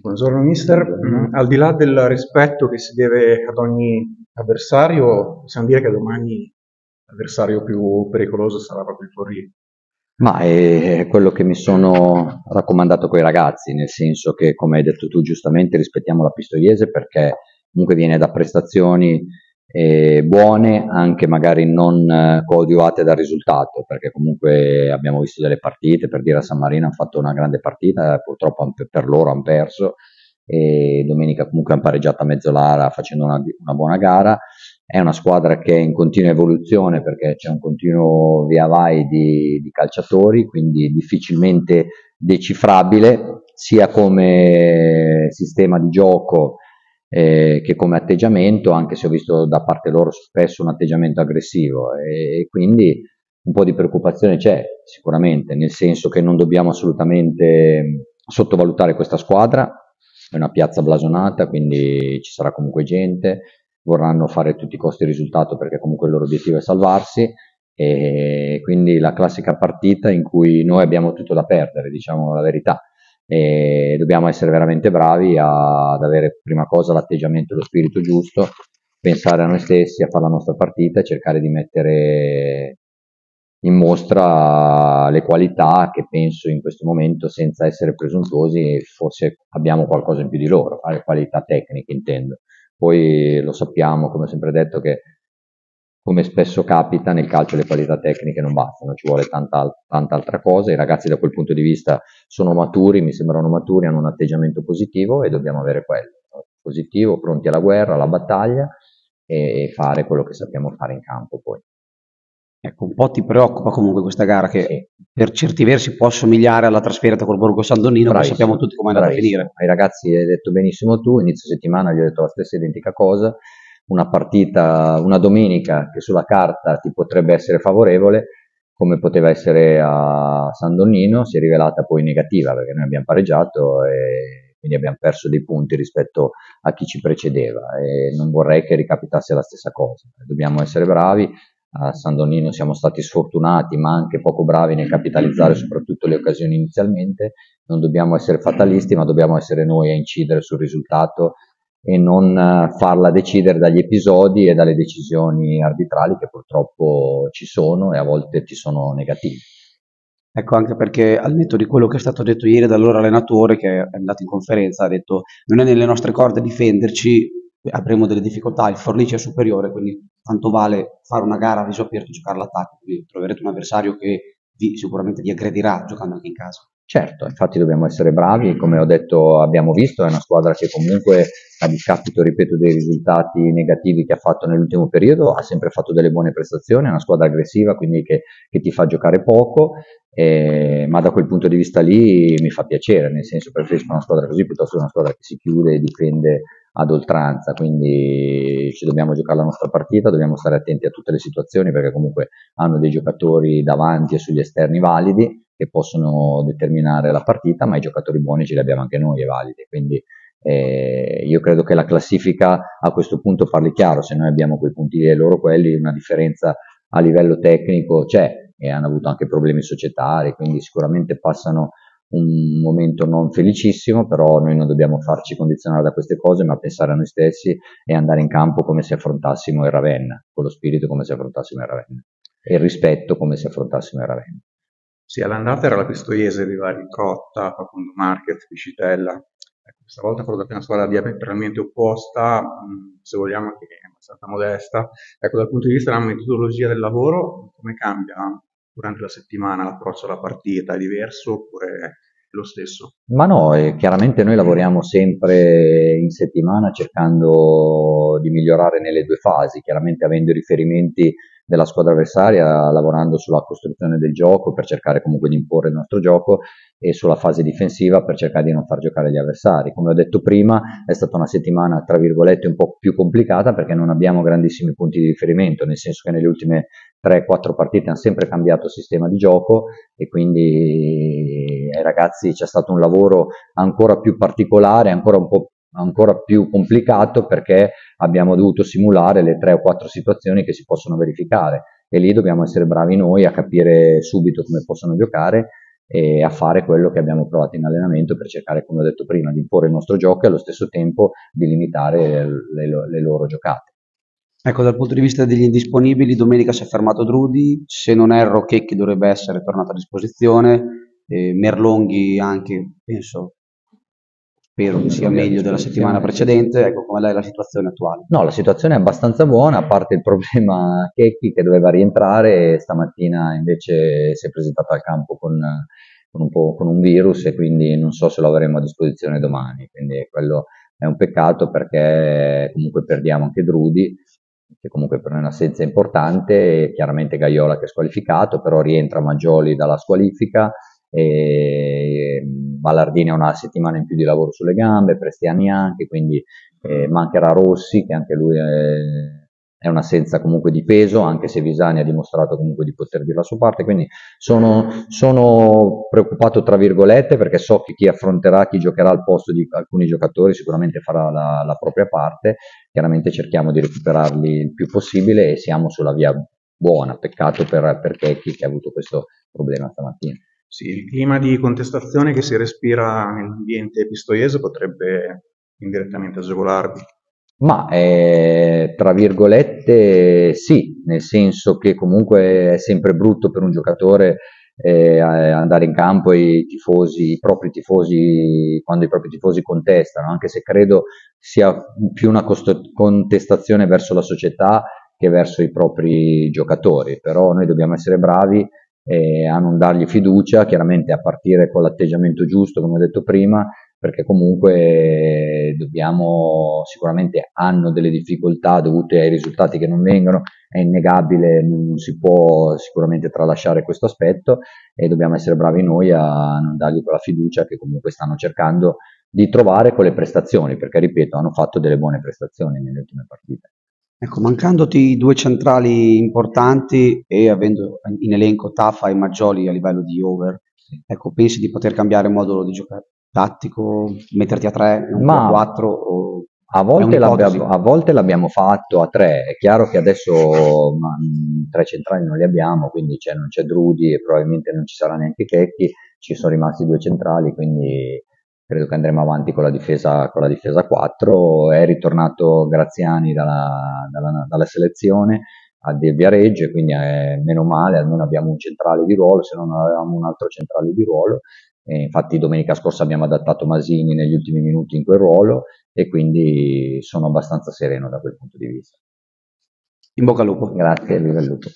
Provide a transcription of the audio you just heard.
Buongiorno mister, mm, al di là del rispetto che si deve ad ogni avversario, possiamo dire che domani l'avversario più pericoloso sarà proprio il Torino. Ma è quello che mi sono raccomandato con i ragazzi, nel senso che, come hai detto tu giustamente, rispettiamo la Pistoiese perché comunque viene da prestazioni eh, buone, anche magari non eh, coadiuvate dal risultato, perché comunque abbiamo visto delle partite, per dire a San Marino hanno fatto una grande partita, purtroppo per loro hanno perso, e domenica comunque hanno pareggiato a Mezzolara facendo una, una buona gara. È una squadra che è in continua evoluzione perché c'è un continuo via vai di, di calciatori, quindi difficilmente decifrabile sia come sistema di gioco eh, che come atteggiamento, anche se ho visto da parte loro spesso un atteggiamento aggressivo e, e quindi un po' di preoccupazione c'è sicuramente, nel senso che non dobbiamo assolutamente sottovalutare questa squadra, è una piazza blasonata, quindi ci sarà comunque gente, vorranno fare tutti i costi il risultato perché comunque il loro obiettivo è salvarsi. E quindi la classica partita in cui noi abbiamo tutto da perdere, diciamo la verità e dobbiamo essere veramente bravi a, ad avere prima cosa l'atteggiamento e lo spirito giusto, pensare a noi stessi, a fare la nostra partita e cercare di mettere in mostra le qualità che penso in questo momento, senza essere presuntuosi, forse abbiamo qualcosa in più di loro, le qualità tecniche intendo. Poi lo sappiamo, come ho sempre detto, che come spesso capita nel calcio le qualità tecniche non bastano, ci vuole tanta, tanta altra cosa, i ragazzi da quel punto di vista sono maturi, mi sembrano maturi, hanno un atteggiamento positivo e dobbiamo avere quello, positivo, pronti alla guerra, alla battaglia e fare quello che sappiamo fare in campo poi. Ecco, un po' ti preoccupa comunque questa gara che sì. per certi versi può assomigliare alla trasferta col Borgo San Donnino, ma sappiamo tutti come andata a finire. Ai ragazzi hai detto benissimo tu, inizio settimana gli ho detto la stessa identica cosa, una partita, una domenica che sulla carta ti potrebbe essere favorevole, come poteva essere a San Donnino, si è rivelata poi negativa perché noi abbiamo pareggiato e quindi abbiamo perso dei punti rispetto a chi ci precedeva e non vorrei che ricapitasse la stessa cosa. Dobbiamo essere bravi, a San Donnino siamo stati sfortunati ma anche poco bravi nel capitalizzare soprattutto le occasioni inizialmente, non dobbiamo essere fatalisti ma dobbiamo essere noi a incidere sul risultato e non eh, farla decidere dagli episodi e dalle decisioni arbitrali che purtroppo ci sono e a volte ti sono negative. Ecco, anche perché al netto di quello che è stato detto ieri dal allenatore, che è andato in conferenza, ha detto non è nelle nostre corde difenderci, avremo delle difficoltà, il Forlice è superiore, quindi tanto vale fare una gara a viso aperto e giocare all'attacco, quindi troverete un avversario che vi, sicuramente vi aggredirà giocando anche in casa. Certo, infatti dobbiamo essere bravi, come ho detto abbiamo visto, è una squadra che comunque a discapito, ripeto, dei risultati negativi che ha fatto nell'ultimo periodo, ha sempre fatto delle buone prestazioni, è una squadra aggressiva, quindi che, che ti fa giocare poco, eh, ma da quel punto di vista lì mi fa piacere, nel senso preferisco una squadra così piuttosto che una squadra che si chiude e difende ad oltranza, quindi ci dobbiamo giocare la nostra partita, dobbiamo stare attenti a tutte le situazioni perché comunque hanno dei giocatori davanti e sugli esterni validi che possono determinare la partita, ma i giocatori buoni ce li abbiamo anche noi e validi, quindi eh, io credo che la classifica a questo punto parli chiaro, se noi abbiamo quei punti e loro quelli, una differenza a livello tecnico c'è e hanno avuto anche problemi societari, quindi sicuramente passano un momento non felicissimo, però noi non dobbiamo farci condizionare da queste cose, ma pensare a noi stessi e andare in campo come se affrontassimo il Ravenna, con lo spirito come se affrontassimo il Ravenna e il rispetto come se affrontassimo il Ravenna. Sì, all'andata era la Pistoiese di vari Cotta, Facundo Market, Piscitella. Ecco, questa volta credo che una squadra diametralmente opposta, mh, se vogliamo anche abbastanza modesta. Ecco, dal punto di vista della metodologia del lavoro, come cambia durante la settimana l'approccio alla partita? È diverso oppure lo stesso? Ma no, eh, chiaramente noi lavoriamo sempre in settimana cercando di migliorare nelle due fasi, chiaramente avendo i riferimenti della squadra avversaria, lavorando sulla costruzione del gioco per cercare comunque di imporre il nostro gioco e sulla fase difensiva per cercare di non far giocare gli avversari. Come ho detto prima, è stata una settimana tra virgolette un po' più complicata perché non abbiamo grandissimi punti di riferimento, nel senso che nelle ultime 3-4 partite hanno sempre cambiato sistema di gioco e quindi ai ragazzi c'è stato un lavoro ancora più particolare, ancora un po' ancora più complicato perché abbiamo dovuto simulare le tre o quattro situazioni che si possono verificare e lì dobbiamo essere bravi noi a capire subito come possono giocare e a fare quello che abbiamo provato in allenamento per cercare, come ho detto prima, di imporre il nostro gioco e allo stesso tempo di limitare le, le loro giocate. Ecco, dal punto di vista degli indisponibili, domenica si è fermato Drudi, se non erro Checchi dovrebbe essere tornato a disposizione, eh, Merlonghi anche, penso, spero che sia meglio della settimana precedente, ecco com'è la situazione attuale. No, la situazione è abbastanza buona, a parte il problema Checchi che doveva rientrare, stamattina invece si è presentato al campo con, con, un, con un virus e quindi non so se lo avremo a disposizione domani, quindi quello è un peccato perché comunque perdiamo anche Drudi che comunque per noi è un'assenza importante, chiaramente Gaiola che è squalificato, però rientra Maggioli dalla squalifica, e Ballardini ha una settimana in più di lavoro sulle gambe, Prestiani anche, quindi eh, mancherà Rossi che anche lui è, è un'assenza comunque di peso, anche se Visani ha dimostrato comunque di poter dire la sua parte, quindi sono, sono, preoccupato tra virgolette perché so che chi affronterà, chi giocherà al posto di alcuni giocatori sicuramente farà la, la propria parte, chiaramente cerchiamo di recuperarli il più possibile e siamo sulla via buona, peccato per, per Checchi che ha avuto questo problema stamattina. Sì, il clima di contestazione che si respira nell'ambiente pistoiese potrebbe indirettamente agevolarvi. Ma eh, tra virgolette sì, nel senso che comunque è sempre brutto per un giocatore eh, andare in campo e i tifosi, i propri tifosi, quando i propri tifosi contestano, anche se credo sia più una contestazione verso la società che verso i propri giocatori, però noi dobbiamo essere bravi eh, a non dargli fiducia, chiaramente a partire con l'atteggiamento giusto, come ho detto prima, perché comunque dobbiamo, sicuramente hanno delle difficoltà dovute ai risultati che non vengono, è innegabile, non si può sicuramente tralasciare questo aspetto e dobbiamo essere bravi noi a non dargli quella fiducia che comunque stanno cercando di trovare con le prestazioni, perché ripeto, hanno fatto delle buone prestazioni nelle ultime partite. Ecco, mancandoti due centrali importanti e avendo in elenco Tafa e Maggioli a livello di over, ecco, pensi di poter cambiare modulo di giocare? Tattico, metterti a 3, non a 4? A volte, a volte, l'abbiamo fatto a 3, è chiaro che adesso ma, tre centrali non li abbiamo, quindi c'è, non c'è Drudi e probabilmente non ci sarà neanche Checchi, ci sono rimasti due centrali, quindi credo che andremo avanti con la difesa, con la difesa 4, è ritornato Graziani dalla, dalla, dalla selezione a Viareggio, quindi è meno male, almeno abbiamo un centrale di ruolo, se non avevamo un altro centrale di ruolo, e infatti domenica scorsa abbiamo adattato Masini negli ultimi minuti in quel ruolo e quindi sono abbastanza sereno da quel punto di vista. In bocca al lupo. Grazie, viva il lupo.